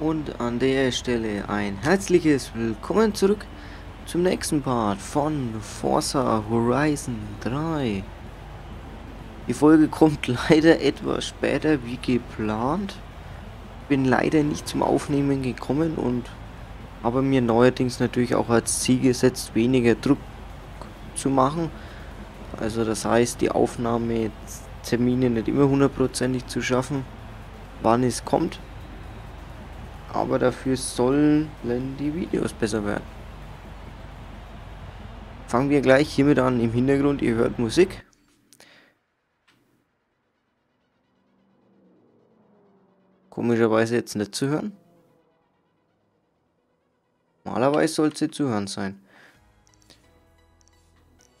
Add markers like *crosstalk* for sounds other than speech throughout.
Und an der Stelle ein herzliches Willkommen zurück zum nächsten Part von Forza Horizon 3. Die Folge *laughs* kommt leider etwas später wie geplant. Bin leider nicht zum Aufnehmen gekommen und habe mir neuerdings natürlich auch als Ziel gesetzt, weniger Druck zu machen. Also das heißt, die Aufnahmetermine nicht immer hundertprozentig zu schaffen, wann es kommt aber dafür sollen die Videos besser werden. Fangen wir gleich hiermit an. Im Hintergrund, ihr hört Musik. Komischerweise jetzt nicht zu hören. Normalerweise sollte sie zu hören sein.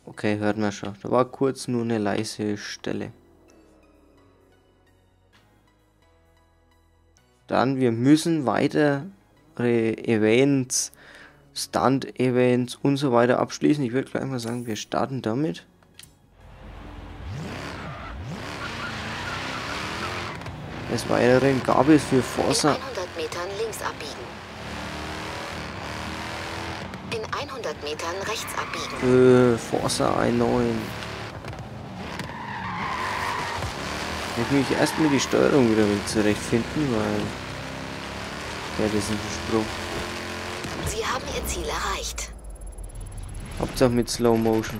Okay, hört man schon. Da war kurz nur eine leise Stelle. Dann, wir müssen weitere Events, Stunt-Events und so weiter abschließen. Ich würde gleich mal sagen, wir starten damit. Des Weiteren gab es für Forza... In 100 Metern links abbiegen. In 100 Metern rechts abbiegen. Für Forza 1.9. Ich muss mich erstmal die Steuerung wieder zurechtfinden, weil... Ja, das ist ein Sprung. Sie haben Ihr Ziel erreicht. Hauptsache mit Slow Motion.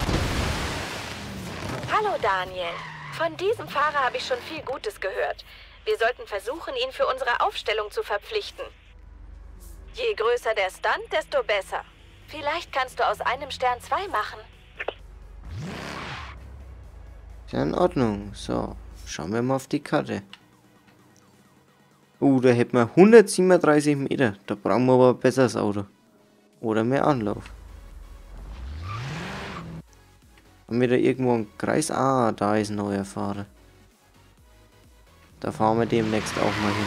Hallo Daniel. Von diesem Fahrer habe ich schon viel Gutes gehört. Wir sollten versuchen, ihn für unsere Aufstellung zu verpflichten. Je größer der Stunt, desto besser. Vielleicht kannst du aus einem Stern zwei machen. Ja, in Ordnung. So. Schauen wir mal auf die Karte. Uh, da hätten wir 137 Meter. Da brauchen wir aber ein besseres Auto. Oder mehr Anlauf. Haben wir da irgendwo einen Kreis? Ah, da ist ein neuer Fahrer. Da fahren wir demnächst auch mal hin.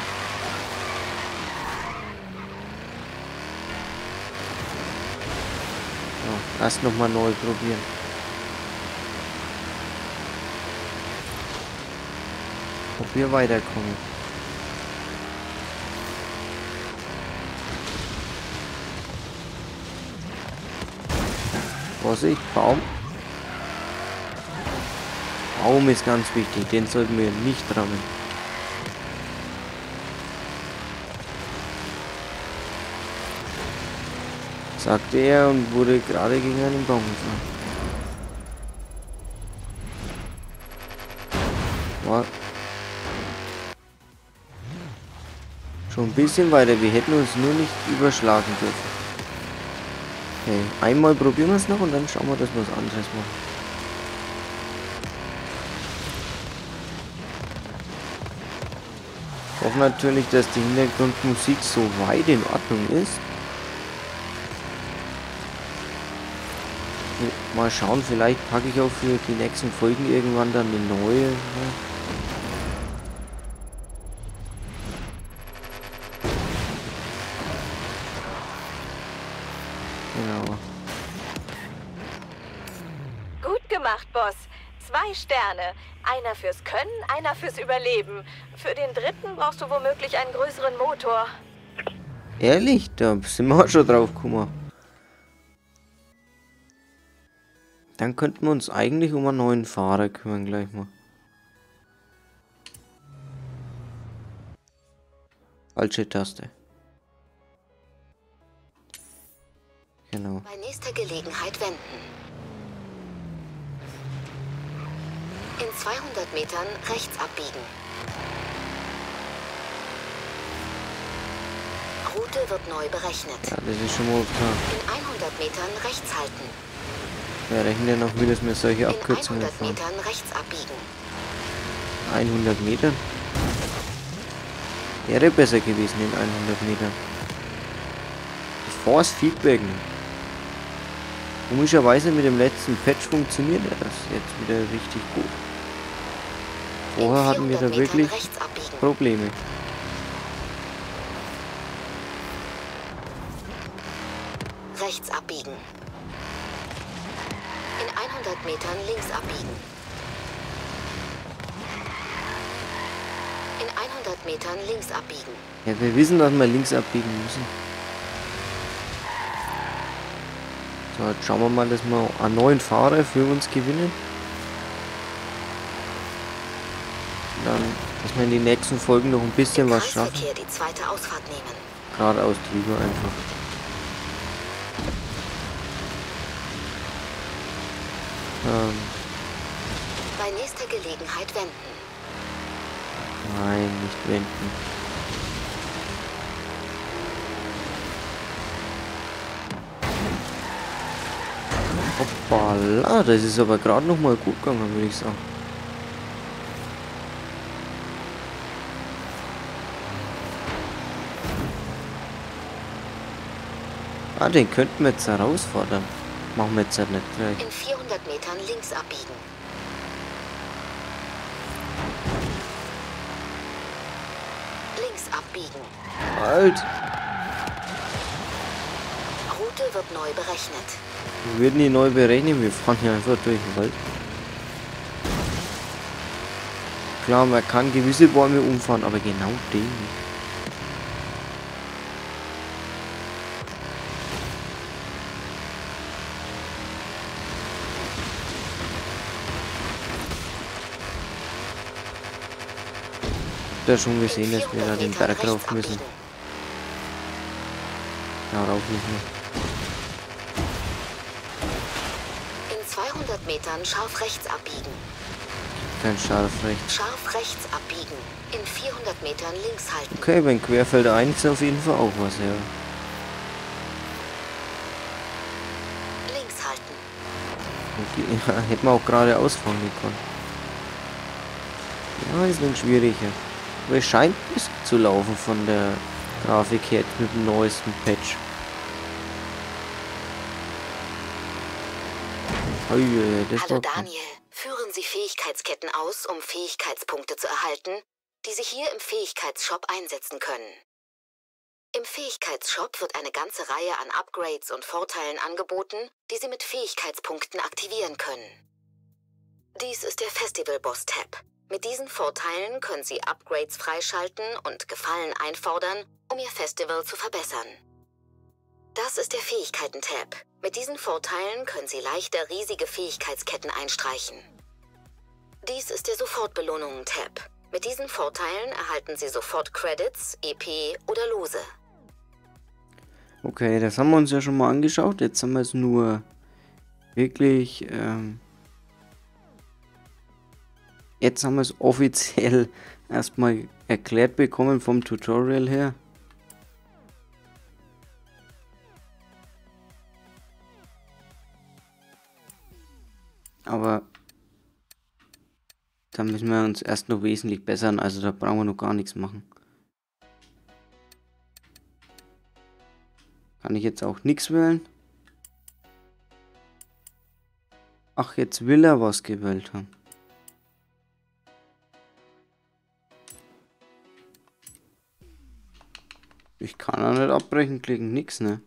So, erst nochmal neu probieren. Ob wir weiterkommen. Vorsicht, Baum. Baum ist ganz wichtig, den sollten wir nicht rammen. Sagte er und wurde gerade gegen einen Baum gefahren. Schon ein bisschen weiter. Wir hätten uns nur nicht überschlagen dürfen. Okay, einmal probieren wir es noch und dann schauen wir, dass wir was anderes machen. Ich hoffe natürlich, dass die Hintergrundmusik so weit in Ordnung ist. Mal schauen, vielleicht packe ich auch für die nächsten Folgen irgendwann dann eine neue. Sterne. Einer fürs Können, einer fürs Überleben. Für den dritten brauchst du womöglich einen größeren Motor. Ehrlich? Da sind wir auch schon drauf gekommen. Dann könnten wir uns eigentlich um einen neuen Fahrer kümmern gleich mal. Falsche Taste. Genau. Bei nächster Gelegenheit wenden. In 200 Metern rechts abbiegen. Route wird neu berechnet. Ja, das ist schon mal klar. In 100 Metern rechts halten. Ja noch, wie das mir solche Abkürzungen In 100 fahren. Metern rechts abbiegen. 100 Metern? Wäre besser gewesen in 100 Metern. Das Force Feedback. Komischerweise mit dem letzten Patch funktioniert das jetzt wieder richtig gut. Vorher hatten wir da wirklich Probleme. Rechts abbiegen. In 100 Metern links abbiegen. In 100 Metern links abbiegen. Ja, wir wissen, dass wir links abbiegen müssen. So, jetzt schauen wir mal, dass wir einen neuen Fahrer für uns gewinnen. Und dann, dass wir in den nächsten Folgen noch ein bisschen was schaffen. Die zweite Ausfahrt nehmen. Geradeaus drüber einfach. Ähm, Bei nächster Gelegenheit wenden. nein, nicht wenden. Hoppala, das ist aber gerade noch mal gut gegangen, würde ich sagen. Ah, den könnten wir jetzt herausfordern. Machen wir jetzt halt nicht gleich. In 400 Metern links abbiegen. Links abbiegen. Halt! Route wird neu berechnet. Wir würden die neu berechnen, wir fahren hier einfach durch den Wald. Klar, man kann gewisse Bäume umfahren, aber genau den nicht. Da schon gesehen, In dass wir da 400 den Berg rauf müssen. Ja, rauf müssen wir. In 200 Metern scharf rechts abbiegen. Kein scharf rechts. Scharf rechts abbiegen. In 400 Metern links halten. Okay, beim Querfelder 1 ist auf jeden Fall auch was, ja. *laughs* Ja, hätten wir auch gerade ausfahren können. Ja, ist ein schwieriger. Aber es scheint besser zu laufen von der Grafik her mit dem neuesten Patch. Hallo Daniel. Führen Sie Fähigkeitsketten aus, um Fähigkeitspunkte zu erhalten, die Sie hier im Fähigkeitsshop einsetzen können. Im Fähigkeitsshop wird eine ganze Reihe an Upgrades und Vorteilen angeboten, die Sie mit Fähigkeitspunkten aktivieren können. Dies ist der Festival Boss Tab. Mit diesen Vorteilen können Sie Upgrades freischalten und Gefallen einfordern, um Ihr Festival zu verbessern. Das ist der Fähigkeiten-Tab. Mit diesen Vorteilen können Sie leichter riesige Fähigkeitsketten einstreichen. Dies ist der Sofortbelohnungen-Tab. Mit diesen Vorteilen erhalten Sie sofort Credits, EP oder Lose. Okay, das haben wir uns ja schon mal angeschaut. Jetzt haben wir es nur wirklich. Ähm, jetzt haben wir es offiziell *laughs* erstmal erklärt bekommen vom Tutorial her. Aber da müssen wir uns erst noch wesentlich bessern. Also da brauchen wir noch gar nichts machen. Kann ich jetzt auch nichts wählen? Ach, jetzt will er was gewählt haben. Ich kann auch nicht abbrechen klicken, nix, ne?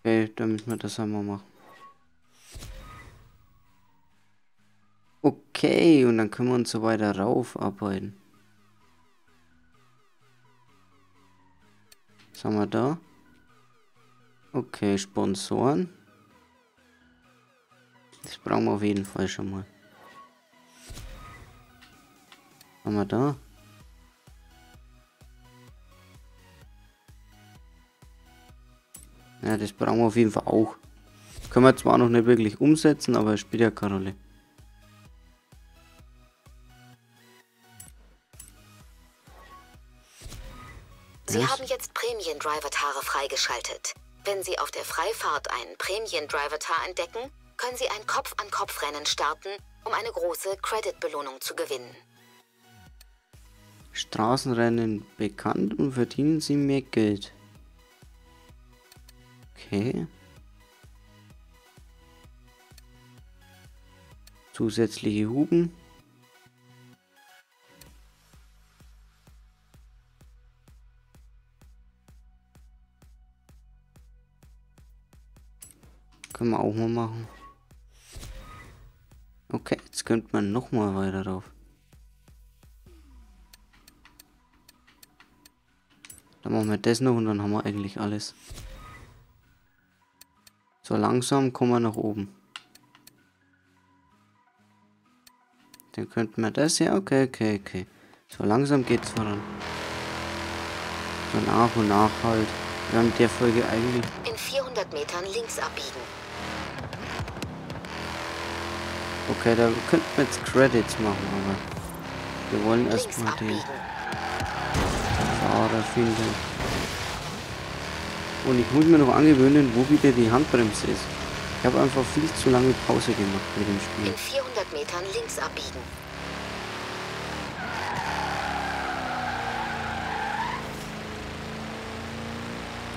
Okay, dann müssen wir das einmal machen. Okay, und dann können wir uns so weiter rauf arbeiten. Was haben wir da? Okay, Sponsoren. Das brauchen wir auf jeden Fall schon mal. Was haben wir da? Ja, das brauchen wir auf jeden Fall auch. Können wir zwar noch nicht wirklich umsetzen, aber es spielt ja keine Rolle. Sie Was? haben jetzt Prämien-Driver-Tare freigeschaltet. Wenn Sie auf der Freifahrt einen Prämien-Driver-Tar entdecken, können Sie ein Kopf-an-Kopf-Rennen starten, um eine große Credit-Belohnung zu gewinnen. Straßenrennen bekannt und verdienen sie mehr Geld. Okay. Zusätzliche Huben. Können wir auch mal machen. Okay, jetzt könnte man noch mal weiter drauf. Dann machen wir das noch und dann haben wir eigentlich alles. So langsam kommen wir nach oben. Dann könnten wir das ja. Okay, okay, okay. So langsam geht's voran. So nach und nach halt. Wir haben der Folge eigentlich. In 400 Metern links abbiegen. Okay, da könnten wir jetzt Credits machen, aber wir wollen erstmal den Fahrer finden. Und ich muss mir noch angewöhnen, wo wieder die Handbremse ist. Ich habe einfach viel zu lange Pause gemacht mit dem Spiel. In 400 Metern links abbiegen.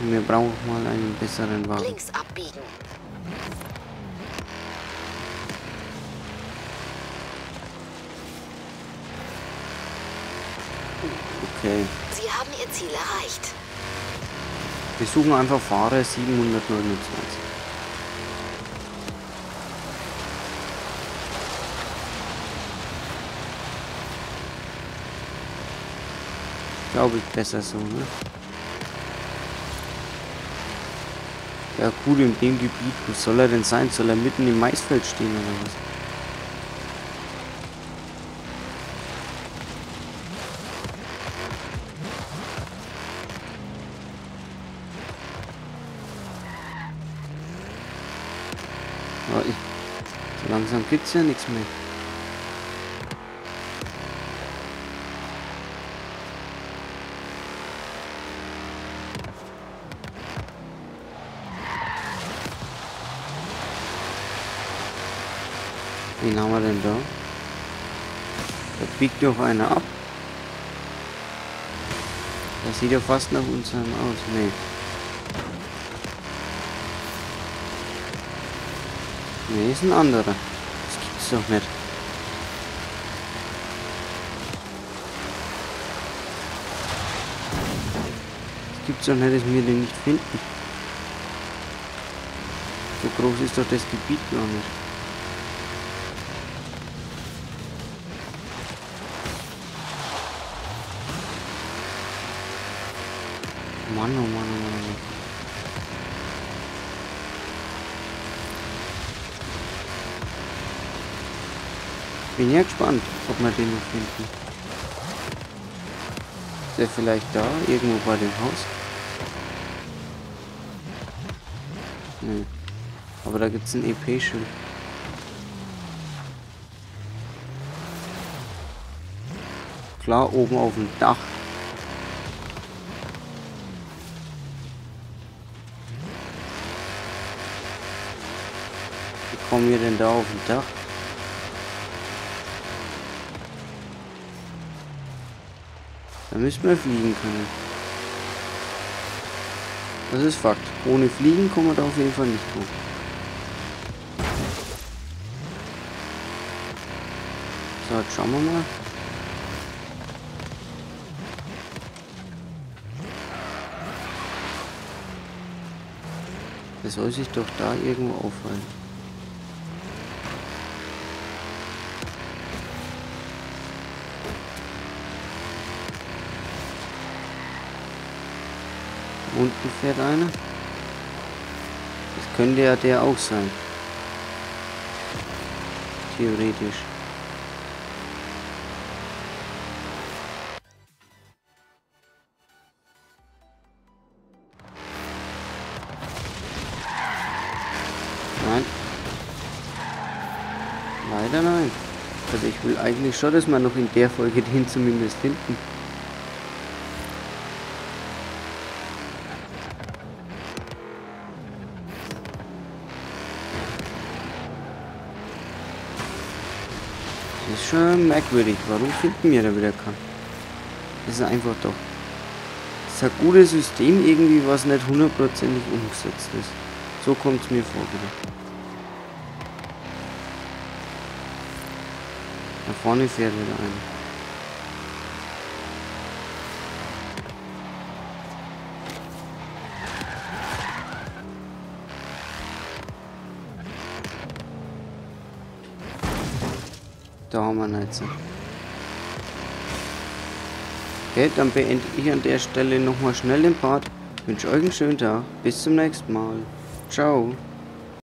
Wir brauchen mal einen besseren Wagen. Links abbiegen. Okay. Sie haben Ihr Ziel erreicht. Wir suchen einfach Fahrer 729. Glaube ich besser so, ne? Ja cool, in dem Gebiet, wo soll er denn sein? Soll er mitten im Maisfeld stehen oder was? Langsam gibt's ja nichts mehr. Wen haben wir denn da? Da biegt doch einer ab. Das sieht ja fast nach unserem aus. Nee. Nee, ist ein anderer. Gibt's doch nicht. Das gibt's doch nicht, dass wir den nicht finden. So groß ist doch das Gebiet gar nicht. Mann, oh Mann, oh Mann, oh Mann. Bin ja gespannt, ob wir den noch finden. Ist der vielleicht da, irgendwo bei dem Haus? Nee. Aber da gibt's ein EP-Schild. Klar, oben auf dem Dach. Wie kommen wir denn da auf dem Dach? Da müssen wir fliegen können. Das ist Fakt. Ohne Fliegen kommen wir da auf jeden Fall nicht hoch. So, jetzt schauen wir mal. Das soll sich doch da irgendwo auffallen. Unten fährt einer. Das könnte ja der auch sein. Theoretisch. Nein. Leider nein. Also ich will eigentlich schon, dass wir noch in der Folge den zumindest finden. Schon merkwürdig. Warum finden wir da wieder keinen? Das ist einfach doch. Das ist ein gutes System irgendwie, was nicht hundertprozentig umgesetzt ist. So kommt es mir vor wieder. Da vorne fährt wieder einer. Da haben wir ihn jetzt. Okay, dann beende ich an der Stelle nochmal schnell den Part. Wünsche euch einen schönen Tag. Bis zum nächsten Mal. Ciao.